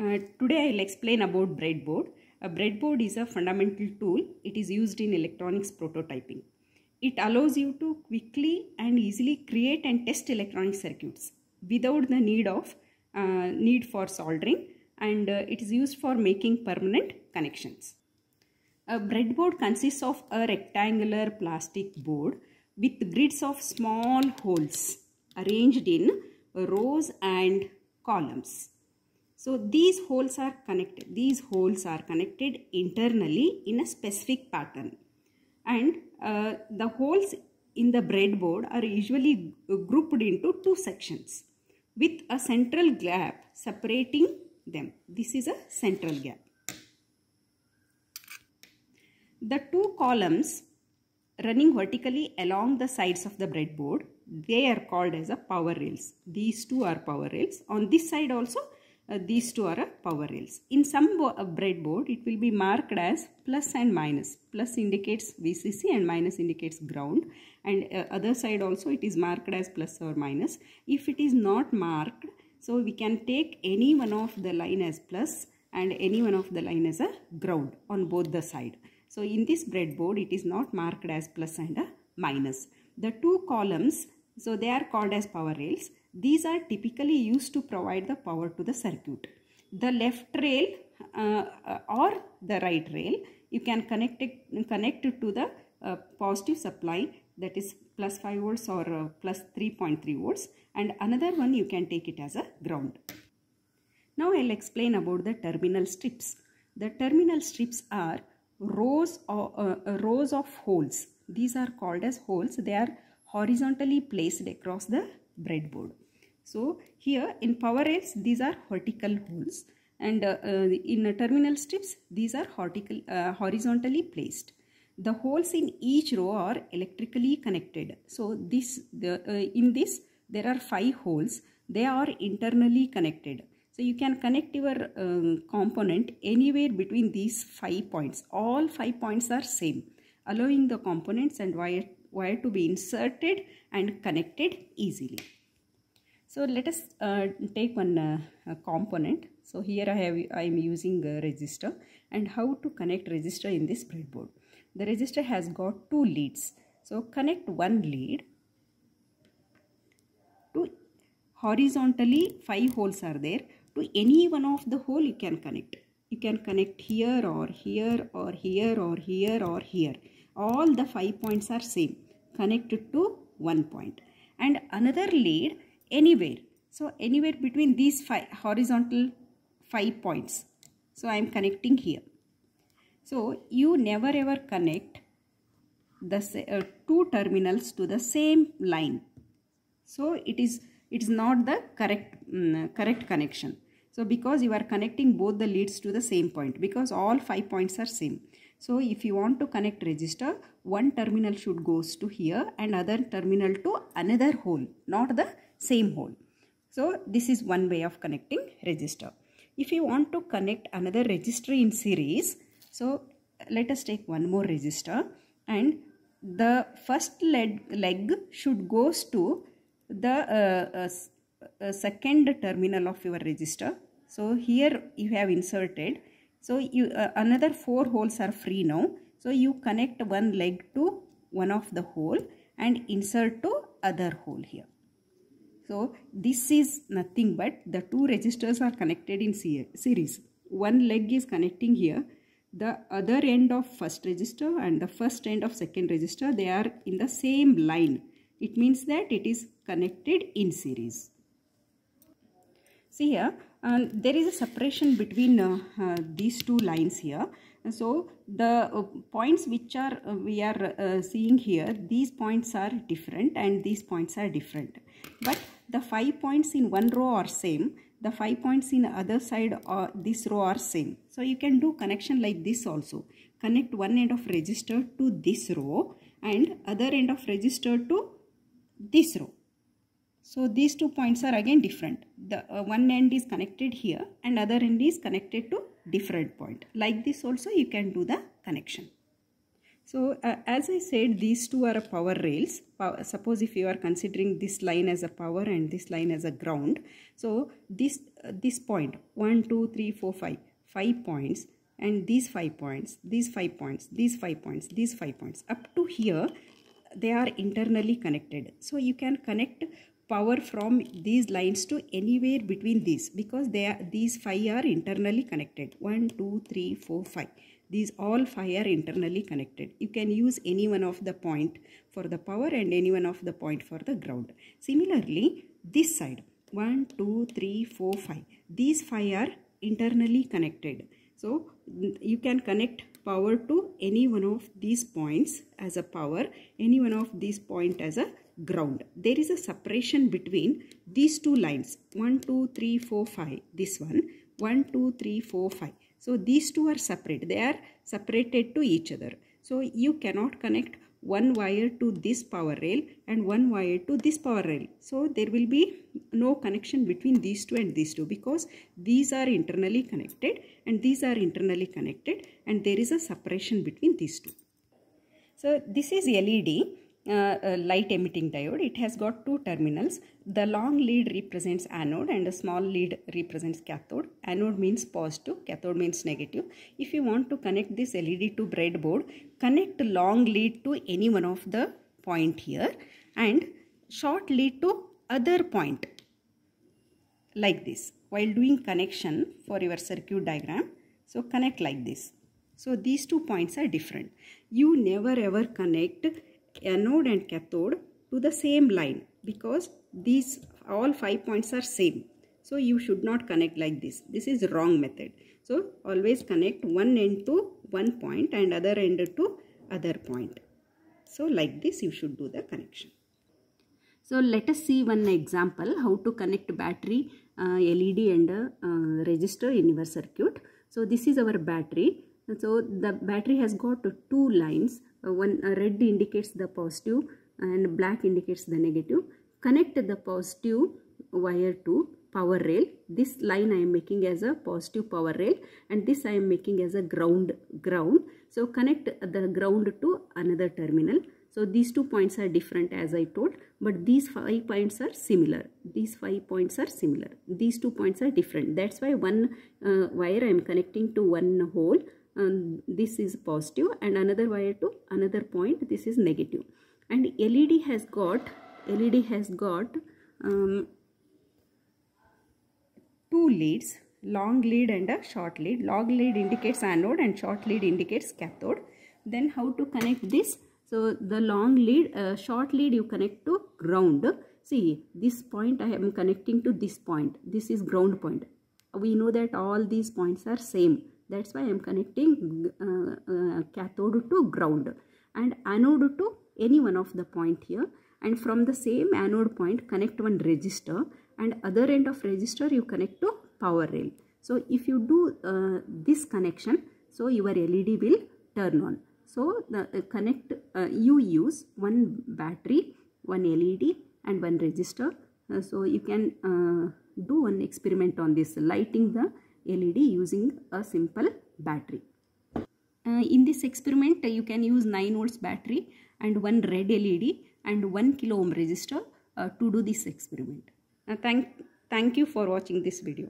Uh, today I'll explain about breadboard. A breadboard is a fundamental tool. It is used in electronics prototyping. It allows you to quickly and easily create and test electronic circuits without the need of uh, need for soldering and uh, it is used for making permanent connections. A breadboard consists of a rectangular plastic board with grids of small holes arranged in rows and columns. So these holes are connected. These holes are connected internally in a specific pattern. And uh, the holes in the breadboard are usually grouped into two sections with a central gap separating them. This is a central gap. The two columns running vertically along the sides of the breadboard, they are called as a power rails. These two are power rails. On this side also, uh, these two are power rails. In some uh, breadboard, it will be marked as plus and minus. Plus indicates VCC and minus indicates ground. And uh, other side also it is marked as plus or minus. If it is not marked, so we can take any one of the line as plus and any one of the line as a ground on both the side. So in this breadboard, it is not marked as plus and a minus. The two columns, so they are called as power rails. These are typically used to provide the power to the circuit. The left rail uh, or the right rail, you can connect it, connect it to the uh, positive supply that is plus 5 volts or uh, plus 3.3 volts and another one you can take it as a ground. Now I'll explain about the terminal strips. The terminal strips are rows of, uh, rows of holes. These are called as holes. They are horizontally placed across the breadboard. So here in power rails, these are vertical holes and uh, uh, in terminal strips, these are uh, horizontally placed. The holes in each row are electrically connected. So this the, uh, in this there are five holes. They are internally connected. So you can connect your um, component anywhere between these five points. All five points are same, allowing the components and wire, wire to be inserted and connected easily. So let us uh, take one uh, component. So here I have I am using a resistor and how to connect resistor in this breadboard. The resistor has got two leads. So connect one lead to horizontally five holes are there to any one of the hole you can connect. You can connect here or here or here or here or here. All the five points are same connected to one point. And another lead anywhere. So anywhere between these five horizontal five points. So I am connecting here. So you never ever connect the uh, two terminals to the same line. So it is it is not the correct um, correct connection. So because you are connecting both the leads to the same point because all five points are same. So if you want to connect resistor, one terminal should goes to here and other terminal to another hole, not the same hole. So this is one way of connecting resistor. If you want to connect another register in series, so let us take one more resistor and the first leg, leg should goes to the uh, uh, uh, second terminal of your resistor so here you have inserted. So you uh, another four holes are free now. So you connect one leg to one of the hole and insert to other hole here. So this is nothing but the two resistors are connected in series. One leg is connecting here. The other end of first resistor and the first end of second resistor they are in the same line. It means that it is connected in series. See here and there is a separation between uh, uh, these two lines here so the uh, points which are uh, we are uh, seeing here these points are different and these points are different but the five points in one row are same the five points in other side or this row are same so you can do connection like this also connect one end of resistor to this row and other end of resistor to this row so these two points are again different. The uh, one end is connected here and other end is connected to different point. Like this also you can do the connection. So uh, as I said these two are power rails. suppose if you are considering this line as a power and this line as a ground. So this uh, this point 1 2 3 4 5 5 points and these 5 points these 5 points these 5 points these 5 points up to here they are internally connected so you can connect power from these lines to anywhere between these because they are these five are internally connected 1 2 3 4 5 these all five are internally connected. You can use any one of the point for the power and any one of the point for the ground. Similarly this side 1 2 3 4 5 these five are internally connected. So you can connect power to any one of these points as a power any one of these point as a ground. There is a separation between these two lines 1 2 3 4 5 this one 1 2 3 4 5 so these two are separate. They are separated to each other. So you cannot connect one wire to this power rail and one wire to this power rail. So there will be no connection between these two and these two because these are internally connected and these are internally connected and there is a separation between these two. So this is led uh, uh, light emitting diode. It has got two terminals. The long lead represents anode and the small lead represents cathode. Anode means positive cathode means negative. If you want to connect this led to breadboard connect long lead to any one of the point here and short lead to other point like this while doing connection for your circuit diagram. So connect like this. So these two points are different. You never ever connect anode and cathode to the same line because these all five points are same. So you should not connect like this. This is wrong method. So always connect one end to one point and other end to other point. So like this you should do the connection. So let us see one example how to connect battery uh, led and uh, resistor in your circuit. So this is our battery so the battery has got two lines. Uh, one uh, red indicates the positive and black indicates the negative. Connect the positive wire to power rail. This line i am making as a positive power rail and this i am making as a ground ground. So connect the ground to another terminal. So these two points are different as i told but these five points are similar. These five points are similar. These two points are different. That's why one uh, wire i am connecting to one hole um, this is positive and another wire to another point this is negative. And led has got led has got um, two leads long lead and a short lead. Long lead indicates anode and short lead indicates cathode. Then how to connect this? So the long lead uh, short lead you connect to ground. See this point i am connecting to this point. This is ground point. We know that all these points are same that's why i am connecting uh, uh, cathode to ground. And anode to any one of the point here. And from the same anode point connect one resistor and other end of resistor you connect to power rail. So if you do uh, this connection so your led will turn on. So the uh, connect uh, you use one battery one led and one resistor uh, so you can uh, do one experiment on this lighting the led using a simple battery. Uh, in this experiment you can use 9 volts battery and one red led and 1 kilo ohm resistor to do this experiment. Thank thank you for watching this video